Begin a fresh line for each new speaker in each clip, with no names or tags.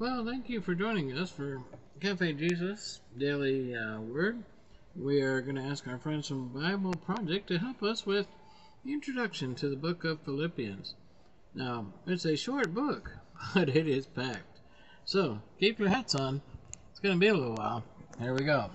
Well, thank you for joining us for Cafe Jesus Daily uh, Word. We are going to ask our friends from Bible Project to help us with the introduction to the book of Philippians. Now, it's a short book, but it is packed. So, keep your hats on. It's going to be a little while. Here we go.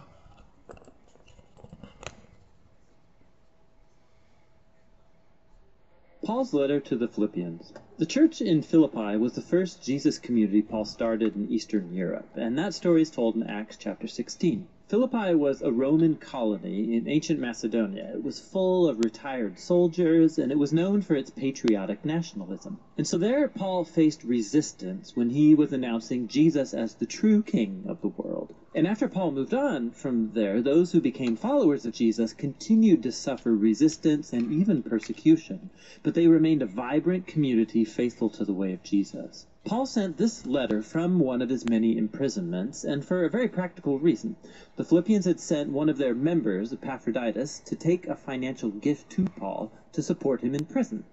Paul's letter to the Philippians. The church in Philippi was the first Jesus community Paul started in Eastern Europe, and that story is told in Acts chapter 16. Philippi was a Roman colony in ancient Macedonia. It was full of retired soldiers, and it was known for its patriotic nationalism. And so there Paul faced resistance when he was announcing Jesus as the true king of the world. And after Paul moved on from there, those who became followers of Jesus continued to suffer resistance and even persecution, but they remained a vibrant community faithful to the way of Jesus. Paul sent this letter from one of his many imprisonments, and for a very practical reason. The Philippians had sent one of their members, Epaphroditus, to take a financial gift to Paul to support him in prison.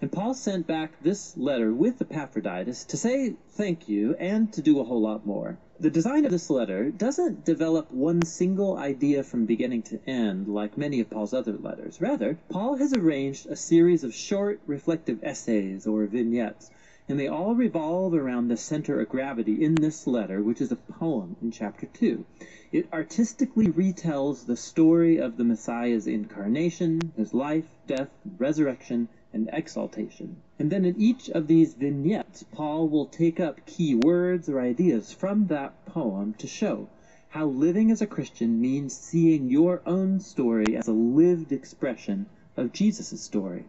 And Paul sent back this letter with Epaphroditus to say thank you and to do a whole lot more. The design of this letter doesn't develop one single idea from beginning to end like many of Paul's other letters. Rather, Paul has arranged a series of short, reflective essays or vignettes and they all revolve around the center of gravity in this letter, which is a poem in chapter 2. It artistically retells the story of the Messiah's incarnation, his life, death, resurrection, and exaltation. And then in each of these vignettes, Paul will take up key words or ideas from that poem to show how living as a Christian means seeing your own story as a lived expression of Jesus' story.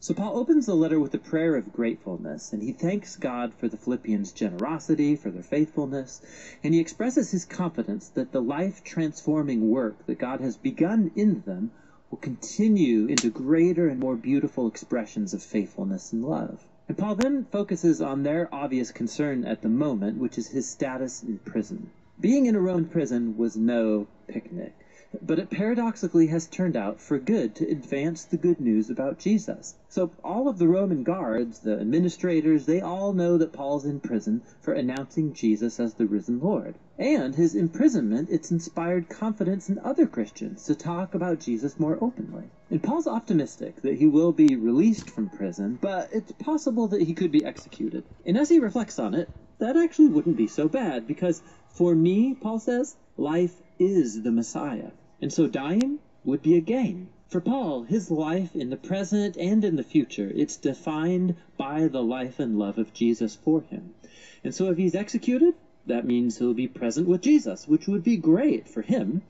So Paul opens the letter with a prayer of gratefulness, and he thanks God for the Philippians' generosity, for their faithfulness, and he expresses his confidence that the life transforming work that God has begun in them will continue into greater and more beautiful expressions of faithfulness and love. And Paul then focuses on their obvious concern at the moment, which is his status in prison. Being in a Roman prison was no picnic but it paradoxically has turned out for good to advance the good news about Jesus. So all of the Roman guards, the administrators, they all know that Paul's in prison for announcing Jesus as the risen Lord. And his imprisonment, it's inspired confidence in other Christians to talk about Jesus more openly. And Paul's optimistic that he will be released from prison, but it's possible that he could be executed. And as he reflects on it, that actually wouldn't be so bad because for me, Paul says, life is the Messiah. And so dying would be a gain. For Paul, his life in the present and in the future, it's defined by the life and love of Jesus for him. And so if he's executed, that means he'll be present with Jesus, which would be great for him.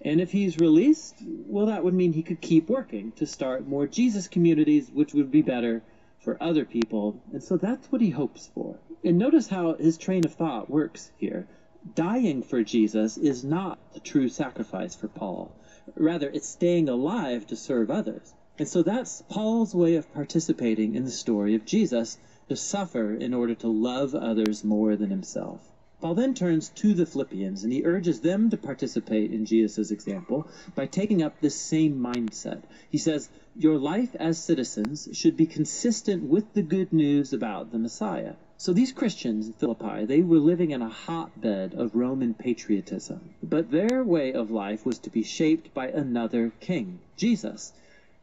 And if he's released, well, that would mean he could keep working to start more Jesus communities, which would be better for other people. And so that's what he hopes for. And notice how his train of thought works here dying for Jesus is not the true sacrifice for Paul. Rather, it's staying alive to serve others. And so that's Paul's way of participating in the story of Jesus to suffer in order to love others more than himself. Paul then turns to the Philippians and he urges them to participate in Jesus' example by taking up this same mindset. He says, Your life as citizens should be consistent with the good news about the Messiah. So these Christians in Philippi, they were living in a hotbed of Roman patriotism. But their way of life was to be shaped by another king, Jesus.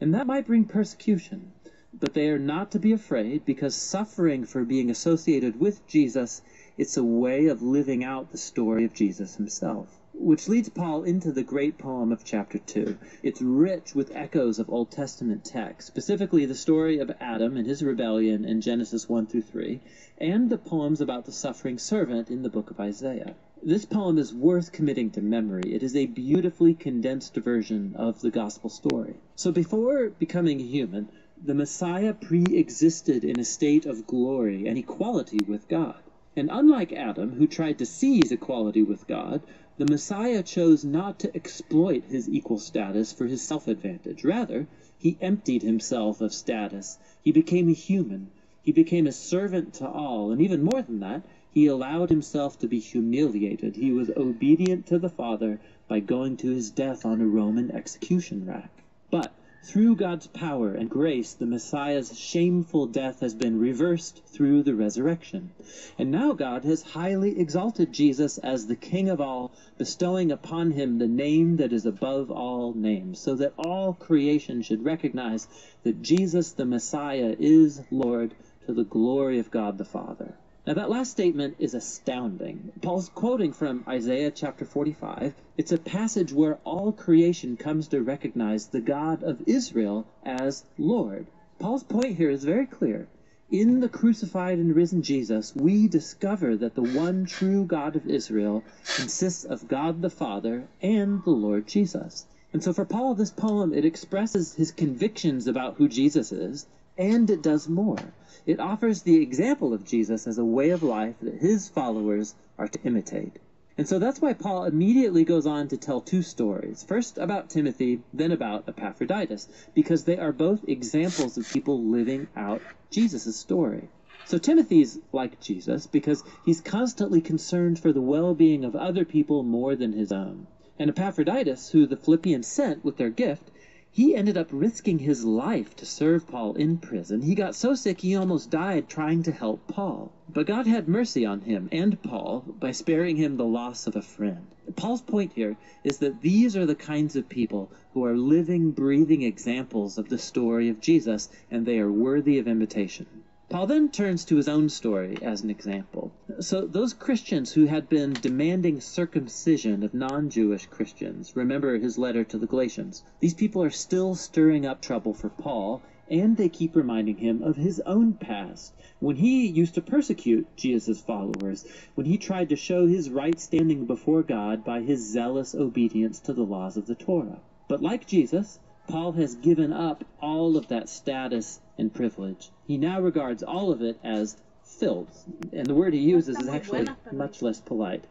And that might bring persecution. But they are not to be afraid because suffering for being associated with Jesus, it's a way of living out the story of Jesus himself which leads Paul into the great poem of chapter 2. It's rich with echoes of Old Testament texts, specifically the story of Adam and his rebellion in Genesis 1 through 3, and the poems about the suffering servant in the book of Isaiah. This poem is worth committing to memory. It is a beautifully condensed version of the gospel story. So before becoming human, the Messiah pre existed in a state of glory and equality with God. And unlike Adam, who tried to seize equality with God, the Messiah chose not to exploit his equal status for his self advantage. Rather, he emptied himself of status. He became a human. He became a servant to all. And even more than that, he allowed himself to be humiliated. He was obedient to the Father by going to his death on a Roman execution rack. But Through God's power and grace, the Messiah's shameful death has been reversed through the resurrection. And now God has highly exalted Jesus as the King of all, bestowing upon him the name that is above all names, so that all creation should recognize that Jesus the Messiah is Lord to the glory of God the Father. Now, that last statement is astounding. Paul's quoting from Isaiah chapter 45. It's a passage where all creation comes to recognize the God of Israel as Lord. Paul's point here is very clear. In the crucified and risen Jesus, we discover that the one true God of Israel consists of God the Father and the Lord Jesus. And so for Paul, this poem, it expresses his convictions about who Jesus is, and it does more. It offers the example of Jesus as a way of life that his followers are to imitate. And so that's why Paul immediately goes on to tell two stories. First about Timothy, then about Epaphroditus, because they are both examples of people living out Jesus' story. So Timothy's like Jesus because he's constantly concerned for the well-being of other people more than his own. And Epaphroditus, who the Philippians sent with their gift, he ended up risking his life to serve Paul in prison. He got so sick he almost died trying to help Paul. But God had mercy on him and Paul by sparing him the loss of a friend. Paul's point here is that these are the kinds of people who are living, breathing examples of the story of Jesus, and they are worthy of imitation. Paul then turns to his own story as an example. So those Christians who had been demanding circumcision of non-Jewish Christians, remember his letter to the Galatians, these people are still stirring up trouble for Paul, and they keep reminding him of his own past, when he used to persecute Jesus' followers, when he tried to show his right standing before God by his zealous obedience to the laws of the Torah. But like Jesus, Paul has given up all of that status and privilege. He now regards all of it as filth, and the word he uses is actually much less polite.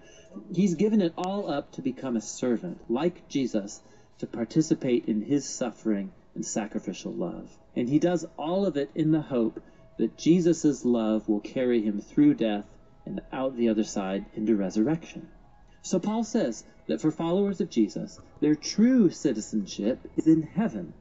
He's given it all up to become a servant, like Jesus, to participate in his suffering and sacrificial love. And he does all of it in the hope that Jesus' love will carry him through death and out the other side into resurrection. So Paul says that for followers of Jesus, their true citizenship is in heaven,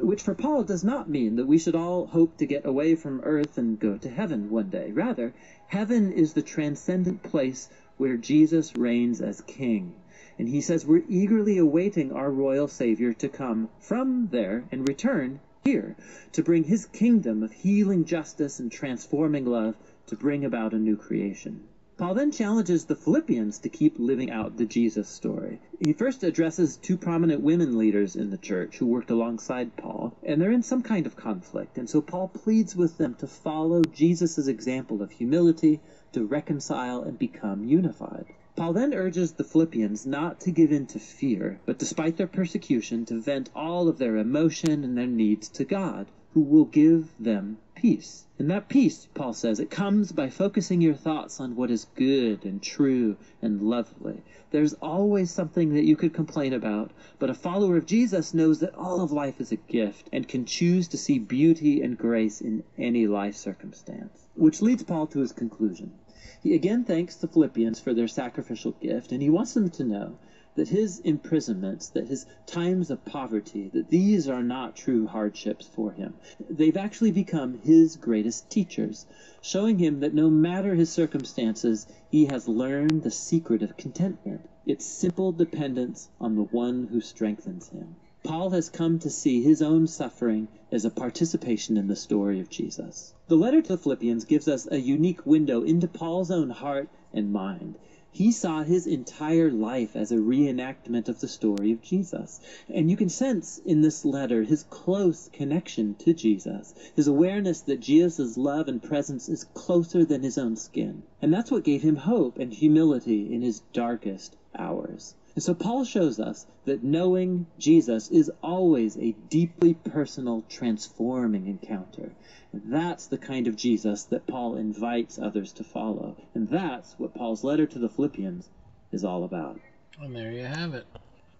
which for Paul does not mean that we should all hope to get away from earth and go to heaven one day. Rather, heaven is the transcendent place where Jesus reigns as king. And he says we're eagerly awaiting our royal Savior to come from there and return here to bring his kingdom of healing justice and transforming love to bring about a new creation. Paul then challenges the Philippians to keep living out the Jesus story. He first addresses two prominent women leaders in the church who worked alongside Paul, and they're in some kind of conflict, and so Paul pleads with them to follow Jesus' example of humility, to reconcile and become unified. Paul then urges the Philippians not to give in to fear, but despite their persecution, to vent all of their emotion and their needs to God, who will give them peace. And that peace, Paul says, it comes by focusing your thoughts on what is good and true and lovely. There's always something that you could complain about, but a follower of Jesus knows that all of life is a gift and can choose to see beauty and grace in any life circumstance. Which leads Paul to his conclusion. He again thanks the Philippians for their sacrificial gift, and he wants them to know that his imprisonments, that his times of poverty, that these are not true hardships for him. They've actually become his greatest teachers, showing him that no matter his circumstances, he has learned the secret of contentment. It's simple dependence on the one who strengthens him. Paul has come to see his own suffering as a participation in the story of Jesus. The letter to the Philippians gives us a unique window into Paul's own heart and mind. He saw his entire life as a reenactment of the story of Jesus. And you can sense in this letter his close connection to Jesus, his awareness that Jesus' love and presence is closer than his own skin. And that's what gave him hope and humility in his darkest hours. And so Paul shows us that knowing Jesus is always a deeply personal, transforming encounter. And that's the kind of Jesus that Paul invites others to follow. And that's what Paul's letter to the Philippians is all about.
And there you have it.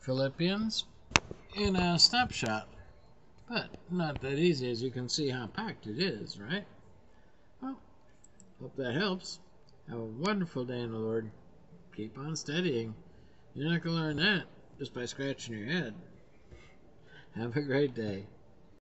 Philippians in a snapshot. But not that easy as you can see how packed it is, right? Well, hope that helps. Have a wonderful day in the Lord. Keep on studying. You're not going to learn that just by scratching your head. Have a great day.